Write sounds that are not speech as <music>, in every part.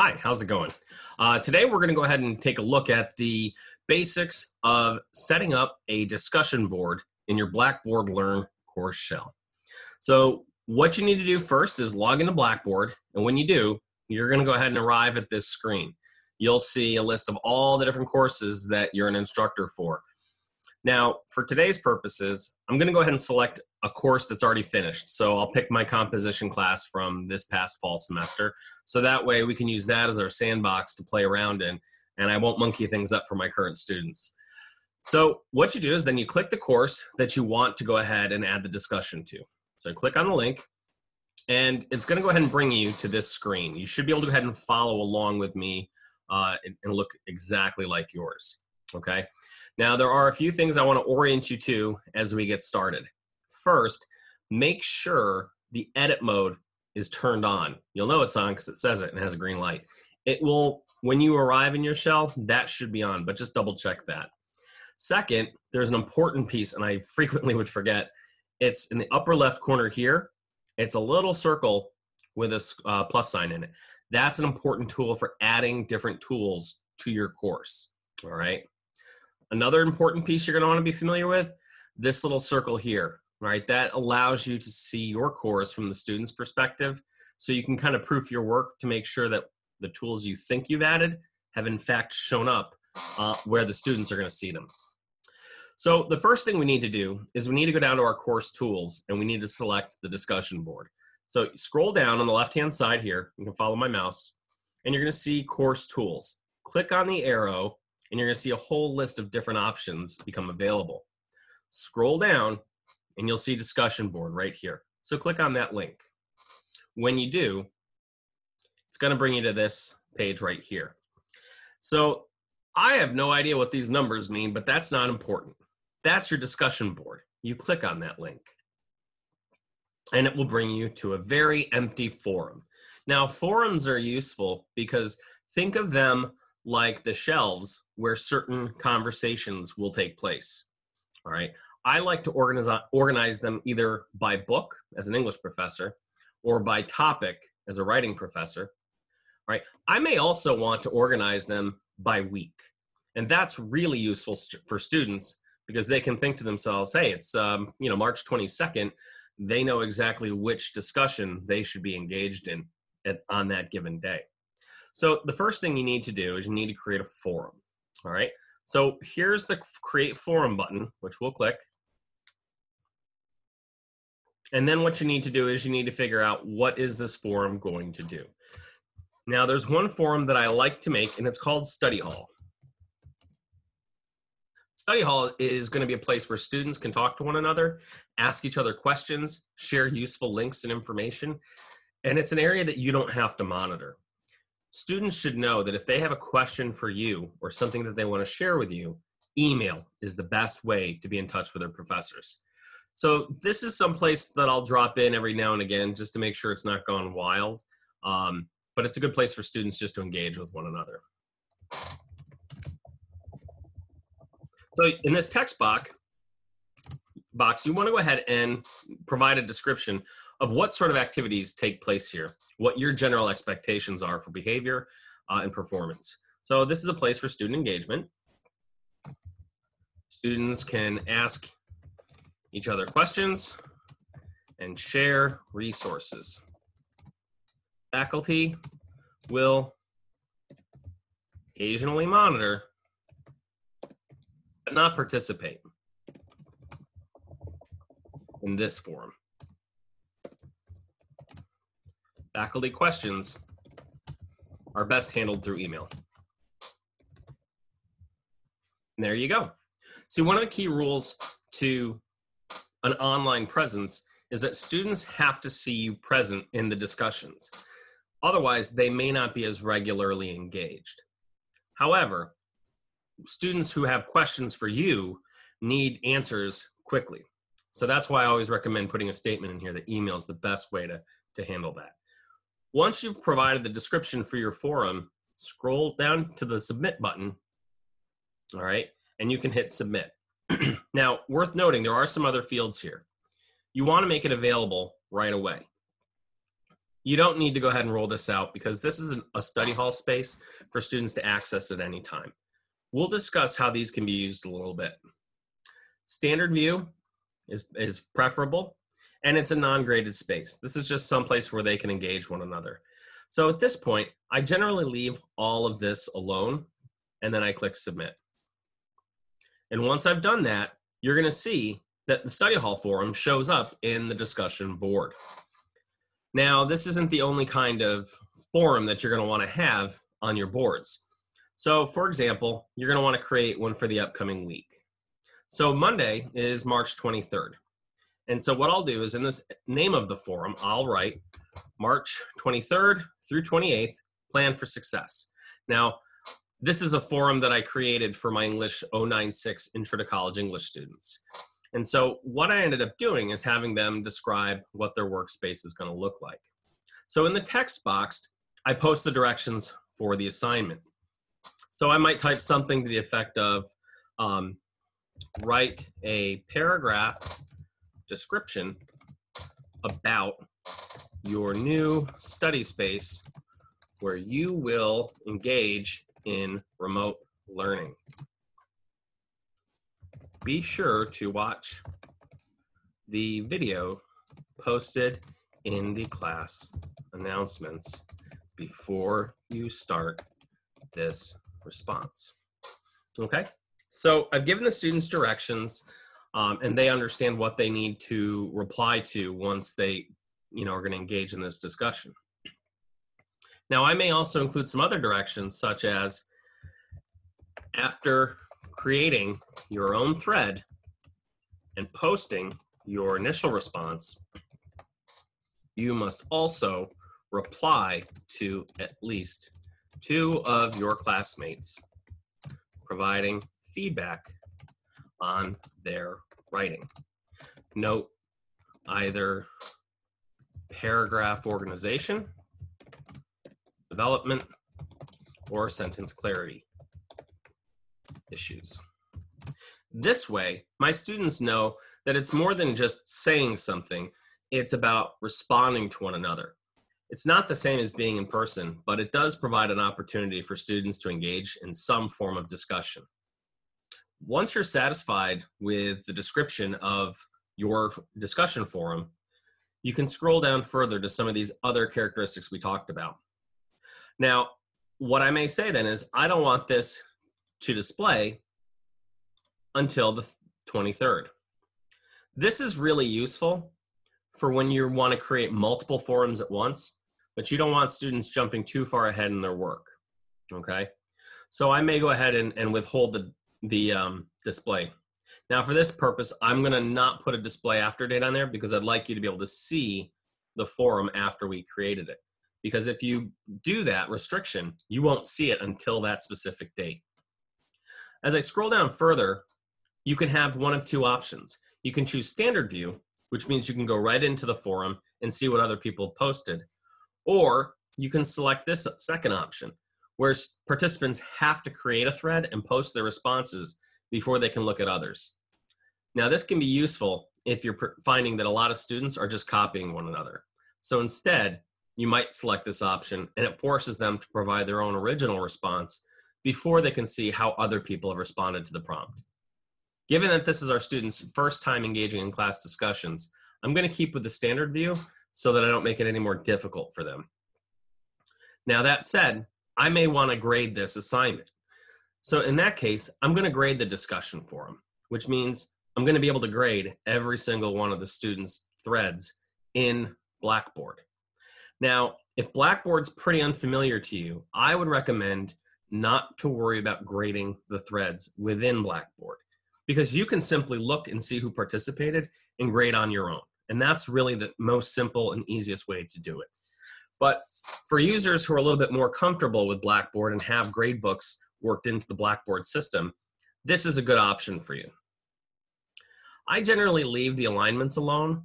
Hi, how's it going? Uh, today we're going to go ahead and take a look at the basics of setting up a discussion board in your Blackboard Learn course shell. So what you need to do first is log into Blackboard, and when you do, you're going to go ahead and arrive at this screen. You'll see a list of all the different courses that you're an instructor for. Now, for today's purposes, I'm going to go ahead and select a course that's already finished. So I'll pick my composition class from this past fall semester. So that way we can use that as our sandbox to play around in, and I won't monkey things up for my current students. So what you do is then you click the course that you want to go ahead and add the discussion to. So click on the link, and it's going to go ahead and bring you to this screen. You should be able to go ahead and follow along with me uh, and, and look exactly like yours. Okay. Now, there are a few things I want to orient you to as we get started. First, make sure the edit mode is turned on. You'll know it's on because it says it and has a green light. It will, when you arrive in your shell, that should be on, but just double check that. Second, there's an important piece, and I <laughs> frequently would forget. It's in the upper left corner here. It's a little circle with a uh, plus sign in it. That's an important tool for adding different tools to your course. All right. Another important piece you're going to want to be familiar with this little circle here, right? That allows you to see your course from the student's perspective. So you can kind of proof your work to make sure that the tools you think you've added have in fact shown up uh, where the students are going to see them. So the first thing we need to do is we need to go down to our course tools and we need to select the discussion board. So scroll down on the left-hand side here, you can follow my mouse, and you're gonna see course tools. Click on the arrow and you're gonna see a whole list of different options become available. Scroll down and you'll see discussion board right here. So click on that link. When you do, it's gonna bring you to this page right here. So I have no idea what these numbers mean, but that's not important. That's your discussion board. You click on that link and it will bring you to a very empty forum. Now, forums are useful because think of them like the shelves where certain conversations will take place. All right. I like to organize, organize them either by book as an English professor or by topic as a writing professor. All right. I may also want to organize them by week. And that's really useful st- for students because they can think to themselves, hey, it's um, you know March 22nd they know exactly which discussion they should be engaged in at, on that given day. So the first thing you need to do is you need to create a forum. All right. So here's the create forum button, which we'll click. And then what you need to do is you need to figure out what is this forum going to do. Now there's one forum that I like to make and it's called study hall. Study hall is going to be a place where students can talk to one another, ask each other questions, share useful links and information, and it's an area that you don't have to monitor. Students should know that if they have a question for you or something that they want to share with you, email is the best way to be in touch with their professors. So this is some place that I'll drop in every now and again just to make sure it's not gone wild. Um, but it's a good place for students just to engage with one another. So in this text box, box, you want to go ahead and provide a description of what sort of activities take place here, what your general expectations are for behavior uh, and performance. So this is a place for student engagement. Students can ask each other questions and share resources. Faculty will occasionally monitor but not participate in this forum. Faculty questions are best handled through email. And there you go. See, one of the key rules to an online presence is that students have to see you present in the discussions. Otherwise, they may not be as regularly engaged. However, students who have questions for you need answers quickly. So that's why I always recommend putting a statement in here that email is the best way to, to handle that. Once you've provided the description for your forum, scroll down to the submit button, all right, and you can hit submit. <clears throat> now, worth noting, there are some other fields here. You want to make it available right away. you don't need to go ahead and roll this out because this is a study hall space for students to access at any time. We'll discuss how these can be used a little bit. Standard view is, is preferable and it's a non-graded space. This is just some place where they can engage one another. So at this point, I generally leave all of this alone and then I click submit. And once I've done that, you're gonna see that the study hall forum shows up in the discussion board. Now, this isn't the only kind of forum that you're gonna wanna have on your boards. So for example, you're gonna wanna create one for the upcoming week. So Monday is March 23rd. And so what I'll do is in this name of the forum, I'll write March 23rd through 28th, plan for success. Now, this is a forum that I created for my English 096 Intro to College English students. And so what I ended up doing is having them describe what their workspace is going to look like. So in the text box, I post the directions for the assignment. So I might type something to the effect of um, write a paragraph description about your new study space where you will engage in remote learning. Be sure to watch the video posted in the class announcements before you start this response. Okay, so I've given the students directions um, and they understand what they need to reply to once they you know, are gonna engage in this discussion. Now, I may also include some other directions, such as after creating your own thread and posting your initial response, you must also reply to at least two of your classmates, providing feedback on their writing. Note either paragraph organization development, or sentence clarity issues. This way, my students know that it's more than just saying something, it's about responding to one another. It's not the same as being in person, but it does provide an opportunity for students to engage in some form of discussion. Once you're satisfied with the description of your discussion forum, you can scroll down further to some of these other characteristics we talked about. Now, what I may say then is I don't want this to display until the 23rd. This is really useful for when you want to create multiple forums at once, but you don't want students jumping too far ahead in their work, okay? So I may go ahead and, and withhold the, the um, display. Now for this purpose, I'm gonna not put a display after date on there because I'd like you to be able to see the forum after we created it because if you do that restriction, you won't see it until that specific date. As I scroll down further, you can have one of two options. You can choose standard view, which means you can go right into the forum and see what other people posted. Or you can select this second option, where participants have to create a thread and post their responses before they can look at others. Now, this can be useful if you're finding that a lot of students are just copying one another. So instead, you might select this option and it forces them to provide their own original response before they can see how other people have responded to the prompt. Given that this is our students' first time engaging in class discussions, I'm gonna keep with the standard view so that I don't make it any more difficult for them. Now that said, I may wanna grade this assignment. So in that case, I'm gonna grade the discussion forum, which means I'm gonna be able to grade every single one of the students' threads in Blackboard. Now, if Blackboard's pretty unfamiliar to you, I would recommend not to worry about grading the threads within Blackboard because you can simply look and see who participated and grade on your own. And that's really the most simple and easiest way to do it. But for users who are a little bit more comfortable with Blackboard and have gradebooks worked into the Blackboard system, this is a good option for you. I generally leave the alignments alone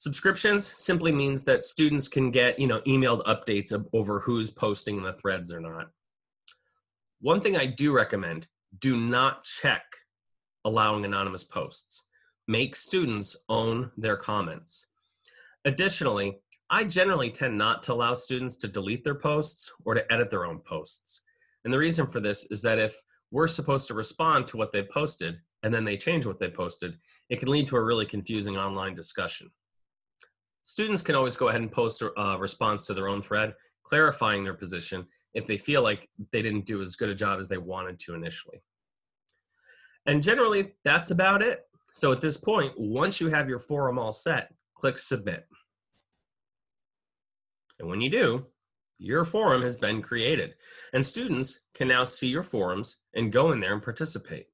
Subscriptions simply means that students can get, you know, emailed updates over who's posting in the threads or not. One thing I do recommend, do not check allowing anonymous posts. Make students own their comments. Additionally, I generally tend not to allow students to delete their posts or to edit their own posts. And the reason for this is that if we're supposed to respond to what they posted and then they change what they posted, it can lead to a really confusing online discussion. Students can always go ahead and post a response to their own thread, clarifying their position if they feel like they didn't do as good a job as they wanted to initially. And generally, that's about it. So at this point, once you have your forum all set, click submit. And when you do, your forum has been created and students can now see your forums and go in there and participate.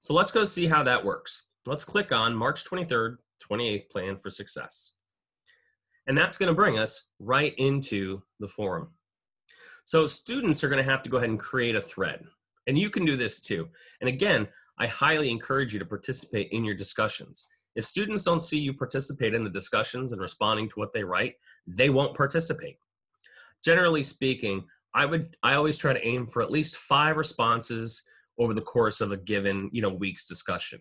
So let's go see how that works. Let's click on March 23rd, 28th Plan for Success. And that's gonna bring us right into the forum. So students are gonna have to go ahead and create a thread. And you can do this too. And again, I highly encourage you to participate in your discussions. If students don't see you participate in the discussions and responding to what they write, they won't participate. Generally speaking, I would I always try to aim for at least five responses over the course of a given, you know, week's discussion.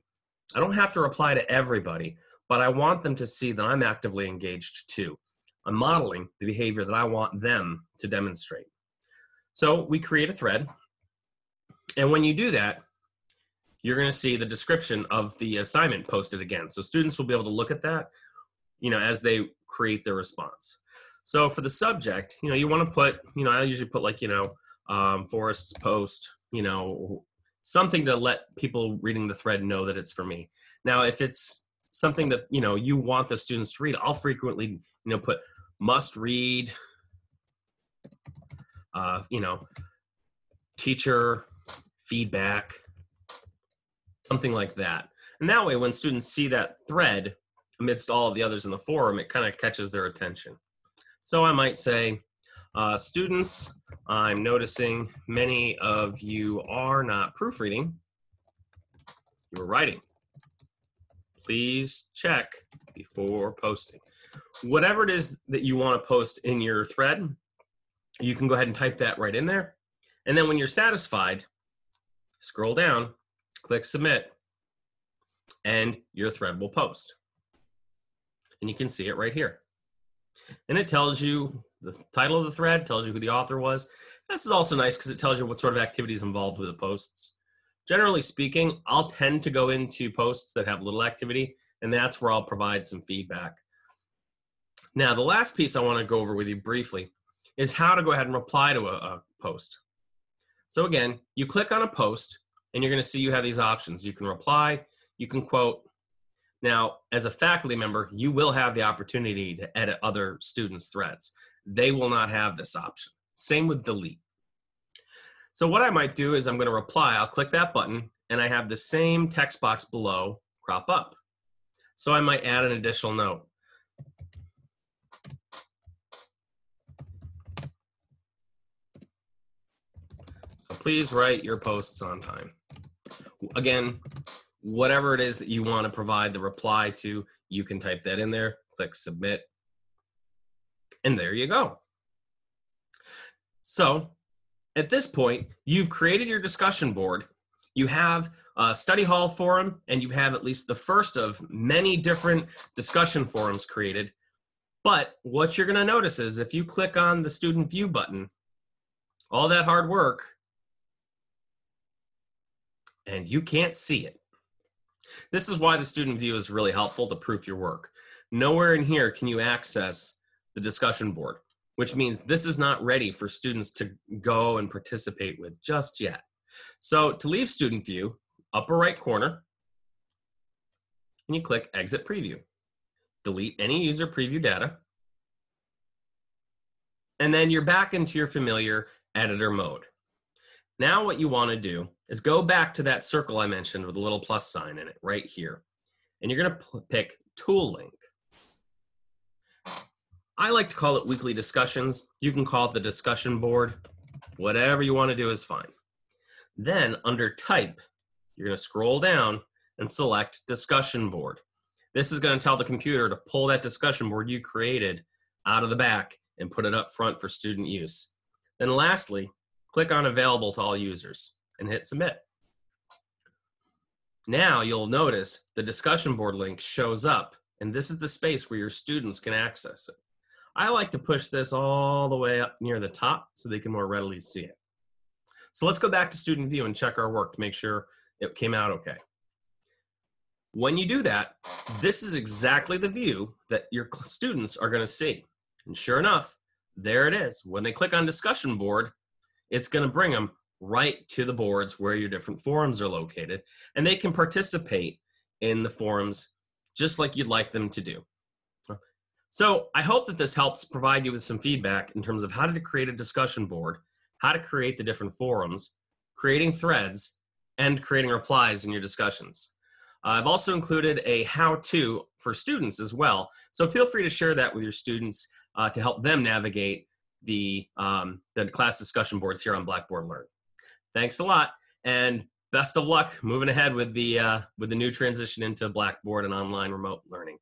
I don't have to reply to everybody, but I want them to see that I'm actively engaged too. I'm modeling the behavior that I want them to demonstrate. So we create a thread. And when you do that, you're going to see the description of the assignment posted again. So students will be able to look at that, you know, as they create their response. So for the subject, you know, you want to put, you know, I usually put like, you know, um, Forrest's post, you know, something to let people reading the thread know that it's for me. Now, if it's something that, you know, you want the students to read, I'll frequently, you know, put must read, uh, you know, teacher feedback, something like that. And that way, when students see that thread amidst all of the others in the forum, it kind of catches their attention. So I might say, uh, students, I'm noticing many of you are not proofreading, you're writing. Please check before posting. Whatever it is that you want to post in your thread, you can go ahead and type that right in there. And then when you're satisfied, scroll down click submit, and your thread will post. And you can see it right here. And it tells you the title of the thread, tells you who the author was. This is also nice because it tells you what sort of activities involved with the posts. Generally speaking, I'll tend to go into posts that have little activity, and that's where I'll provide some feedback. Now, the last piece I want to go over with you briefly is how to go ahead and reply to a, a post. So again, you click on a post, and you're going to see you have these options. You can reply, you can quote. Now, as a faculty member, you will have the opportunity to edit other students' threads. They will not have this option. Same with delete. So what I might do is I'm going to reply. I'll click that button, and I have the same text box below crop up. So I might add an additional note. So please write your posts on time again, whatever it is that you want to provide the reply to, you can type that in there, click submit, and there you go. So at this point, you've created your discussion board. You have a study hall forum, and you have at least the first of many different discussion forums created. But what you're going to notice is if you click on the student view button, all that hard work and you can't see it. This is why the student view is really helpful to proof your work. Nowhere in here can you access the discussion board, which means this is not ready for students to go and participate with just yet. So to leave student view, upper right corner, and you click exit preview. Delete any user preview data. And then you're back into your familiar editor mode. Now what you want to do is go back to that circle I mentioned with a little plus sign in it right here. And you're going to pick Tool Link. I like to call it weekly discussions. You can call it the discussion board. Whatever you want to do is fine. Then under Type, you're going to scroll down and select Discussion Board. This is going to tell the computer to pull that discussion board you created out of the back and put it up front for student use. Then lastly, click on Available to all users and hit submit. Now you'll notice the discussion board link shows up and this is the space where your students can access it. I like to push this all the way up near the top so they can more readily see it. So let's go back to student view and check our work to make sure it came out okay. When you do that, this is exactly the view that your students are gonna see. And sure enough, there it is. When they click on discussion board, it's gonna bring them right to the boards where your different forums are located and they can participate in the forums just like you'd like them to do. So I hope that this helps provide you with some feedback in terms of how to create a discussion board, how to create the different forums, creating threads, and creating replies in your discussions. I've also included a how-to for students as well, so feel free to share that with your students uh, to help them navigate the, um, the class discussion boards here on Blackboard Learn. Thanks a lot, and best of luck moving ahead with the, uh, with the new transition into Blackboard and online remote learning.